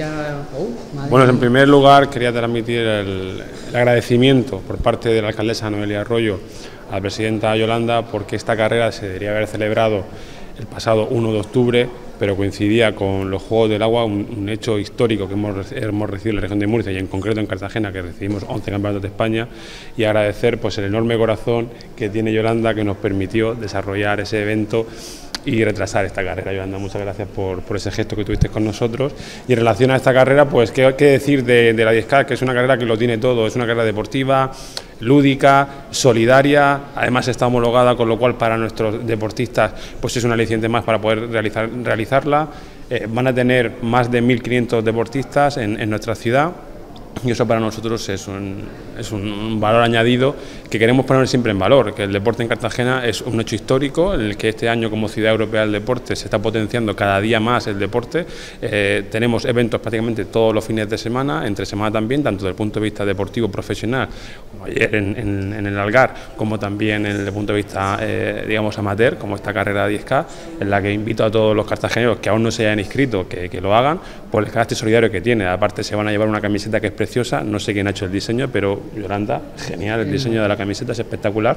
Oh, bueno, en primer lugar quería transmitir el, agradecimiento por parte de la alcaldesa Noelia Arroyo a la presidenta Yolanda porque esta carrera se debería haber celebrado el pasado 1 de octubre, pero coincidía con los Juegos del Agua, un, hecho histórico que hemos, hemos, recibido en la región de Murcia y en concreto en Cartagena, que recibimos 11 campeonatos de España, y agradecer pues, el enorme corazón que tiene Yolanda que nos permitió desarrollar ese evento y retrasar esta carrera. Yolanda, muchas gracias por, ese gesto que tuviste con nosotros. Y en relación a esta carrera, pues, ¿qué, qué decir de, de la 10K? Que es una carrera que lo tiene todo, es una carrera deportiva, lúdica, solidaria, además está homologada, con lo cual para nuestros deportistas pues es una aliciente más para poder realizar, realizarla. Eh, van a tener más de 1.500 deportistas en, en nuestra ciudad eso para nosotros es un, valor añadido que queremos poner siempre en valor, que el deporte en Cartagena es un hecho histórico en el que este año como Ciudad Europea del Deporte se está potenciando cada día más el deporte. Eh, tenemos eventos prácticamente todos los fines de semana, entre semana también, tanto desde el punto de vista deportivo profesional, como ayer en, el Algar, como también desde el punto de vista, eh, digamos, amateur, como esta carrera 10K, en la que invito a todos los cartageneros que aún no se hayan inscrito que lo hagan, por el carácter solidario que tiene. Aparte se van a llevar una camiseta que es preciosa, no sé quién ha hecho el diseño, pero Yolanda, genial el diseño de la camiseta, es espectacular.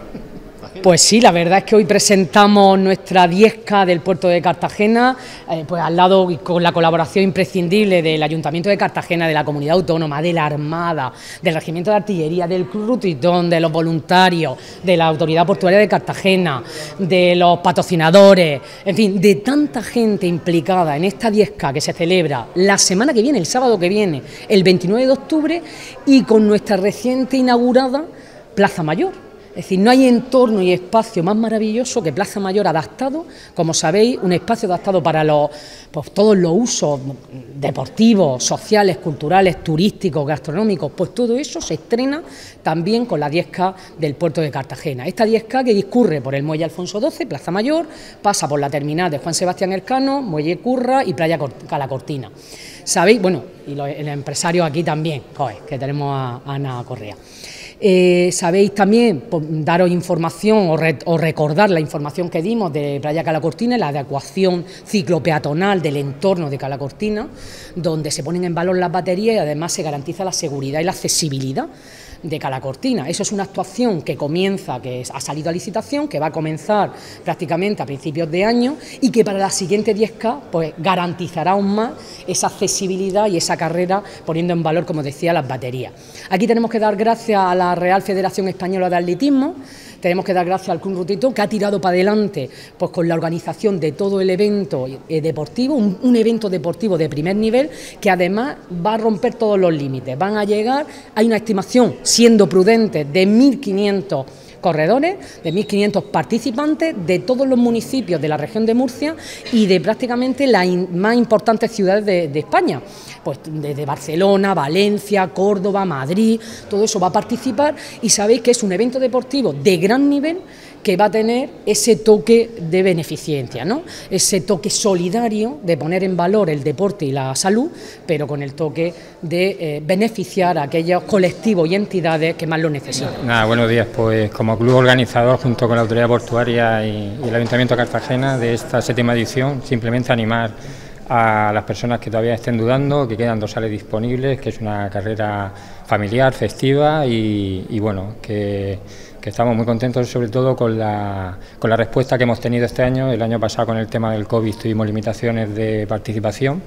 Pues sí, la verdad es que hoy presentamos nuestra 10K del puerto de Cartagena, eh, pues al lado con la colaboración imprescindible del Ayuntamiento de Cartagena, de la Comunidad Autónoma, de la Armada, del Regimiento de Artillería, del Club Rutitón, de los voluntarios, de la Autoridad Portuaria de Cartagena, de los patrocinadores, en fin, de tanta gente implicada en esta 10K que se celebra la semana que viene, el sábado que viene, el 29 de octubre, y con nuestra reciente inaugurada Plaza Mayor es decir, no hay entorno y espacio más maravilloso que Plaza Mayor adaptado, como sabéis, un espacio adaptado para los, pues, todos los usos deportivos, sociales, culturales, turísticos, gastronómicos, pues todo eso se estrena también con la 10K del puerto de Cartagena. Esta 10K que discurre por el muelle Alfonso XII, Plaza Mayor, pasa por la terminal de Juan Sebastián Elcano, muelle Curra y playa Calacortina. Sabéis, bueno, y el empresario aquí también, que tenemos a Ana Correa. Eh, sabéis también daros información o, recordar la información que dimos de Playa Calacortina, la adecuación ciclopeatonal del entorno de Calacortina, donde se ponen en valor las baterías y además se garantiza la seguridad y la accesibilidad de Calacortina. Eso es una actuación que comienza, que ha salido a licitación, que va a comenzar prácticamente a principios de año y que para la siguiente 10K pues, garantizará aún más esa accesibilidad y esa carrera poniendo en valor, como decía, las baterías. Aquí tenemos que dar gracias a la Real Federación Española de Atletismo, tenemos que dar gracias al Club Rutito, que ha tirado para adelante pues, con la organización de todo el evento eh, deportivo, un, evento deportivo de primer nivel, que además va a romper todos los límites. Van a llegar, hay una estimación, siendo prudente, de 1.500 corredores, de 1.500 participantes de todos los municipios de la región de Murcia y de prácticamente las más importantes ciudades de, España, pues desde Barcelona, Valencia, Córdoba, Madrid, todo eso va a participar y sabéis que es un evento deportivo de gran nivel que va a tener ese toque de beneficencia, ¿no? ese toque solidario de poner en valor el deporte y la salud, pero con el toque de eh, beneficiar a aquellos colectivos y entidades que más lo necesitan. Nada, buenos días. Pues como club organizador, junto con la Autoridad Portuaria y, y el Ayuntamiento de Cartagena de esta séptima edición, simplemente animar a las personas que todavía estén dudando, que quedan dos sales disponibles, que es una carrera familiar, festiva y, bueno, que, estamos muy contentos sobre todo con la, con la respuesta que hemos tenido este año. El año pasado con el tema del COVID tuvimos limitaciones de participación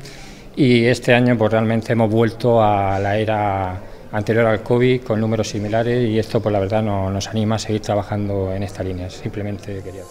y este año pues realmente hemos vuelto a la era anterior al COVID con números similares y esto pues la verdad nos anima a seguir trabajando en esta línea. Simplemente quería...